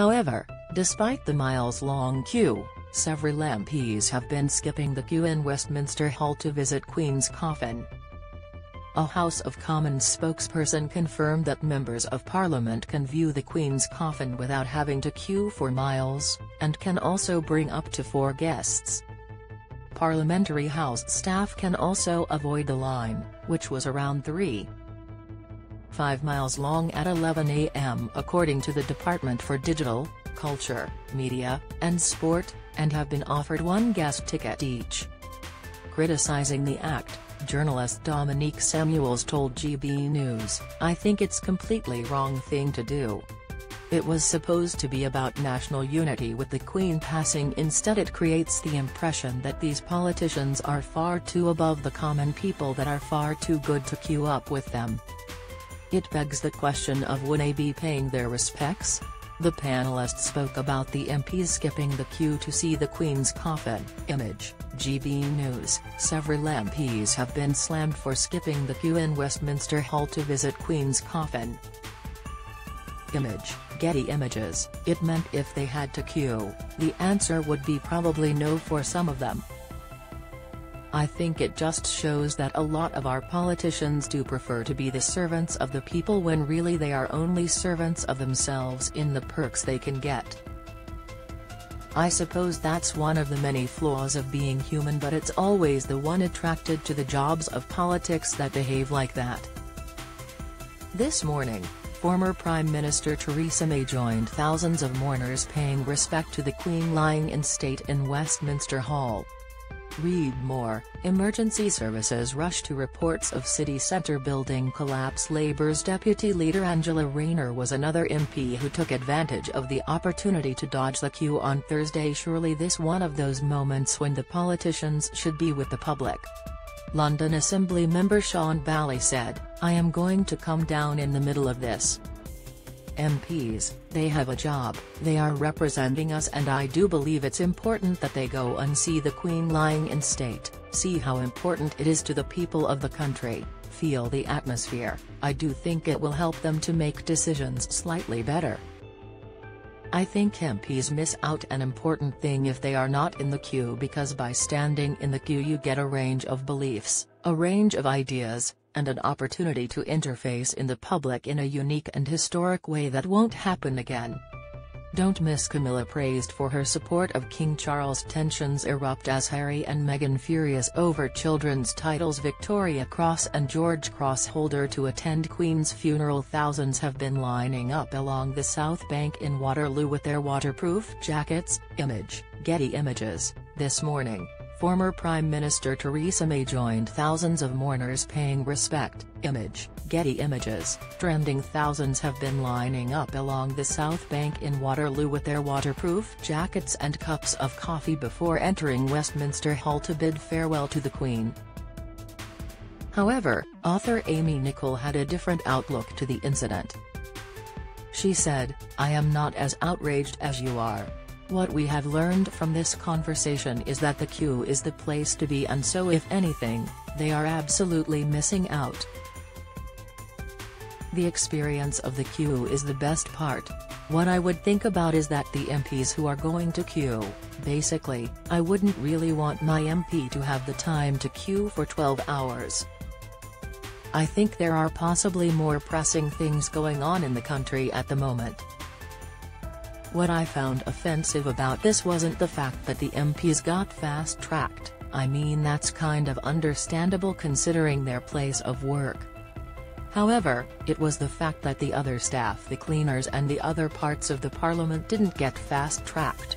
However, despite the miles-long queue, several MPs have been skipping the queue in Westminster Hall to visit Queen's coffin. A House of Commons spokesperson confirmed that members of Parliament can view the Queen's coffin without having to queue for miles, and can also bring up to four guests. Parliamentary House staff can also avoid the line, which was around 3. 5 miles long at 11 a.m. according to the Department for Digital, Culture, Media, and Sport, and have been offered one guest ticket each. Criticizing the act, journalist Dominique Samuels told GB News, I think it's completely wrong thing to do. It was supposed to be about national unity with the Queen passing instead it creates the impression that these politicians are far too above the common people that are far too good to queue up with them. It begs the question of would they be paying their respects? The panelists spoke about the MPs skipping the queue to see the Queen's coffin. Image, GB News, several MPs have been slammed for skipping the queue in Westminster Hall to visit Queen's coffin. Image, Getty Images, it meant if they had to queue, the answer would be probably no for some of them. I think it just shows that a lot of our politicians do prefer to be the servants of the people when really they are only servants of themselves in the perks they can get. I suppose that's one of the many flaws of being human but it's always the one attracted to the jobs of politics that behave like that. This morning, former Prime Minister Theresa May joined thousands of mourners paying respect to the Queen lying in state in Westminster Hall. Read more, emergency services rush to reports of city centre building collapse Labour's deputy leader Angela Rayner was another MP who took advantage of the opportunity to dodge the queue on Thursday surely this one of those moments when the politicians should be with the public. London Assembly member Shaun Bailey said, I am going to come down in the middle of this. MPs, they have a job, they are representing us and I do believe it's important that they go and see the Queen lying in state, see how important it is to the people of the country, feel the atmosphere, I do think it will help them to make decisions slightly better. I think MPs miss out an important thing if they are not in the queue because by standing in the queue you get a range of beliefs, a range of ideas, and an opportunity to interface in the public in a unique and historic way that won't happen again. Don't miss Camilla praised for her support of King Charles tensions erupt as Harry and Meghan furious over children's titles Victoria Cross and George Cross holder to attend Queen's funeral thousands have been lining up along the South Bank in Waterloo with their waterproof jackets, image, Getty Images, this morning. Former Prime Minister Theresa May joined thousands of mourners paying respect, image, Getty Images, trending thousands have been lining up along the South Bank in Waterloo with their waterproof jackets and cups of coffee before entering Westminster Hall to bid farewell to the Queen. However, author Amy Nickell had a different outlook to the incident. She said, I am not as outraged as you are. What we have learned from this conversation is that the queue is the place to be and so if anything, they are absolutely missing out. The experience of the queue is the best part. What I would think about is that the MPs who are going to queue, basically, I wouldn't really want my MP to have the time to queue for 12 hours. I think there are possibly more pressing things going on in the country at the moment. What I found offensive about this wasn't the fact that the MPs got fast-tracked, I mean that's kind of understandable considering their place of work. However, it was the fact that the other staff the cleaners and the other parts of the parliament didn't get fast-tracked.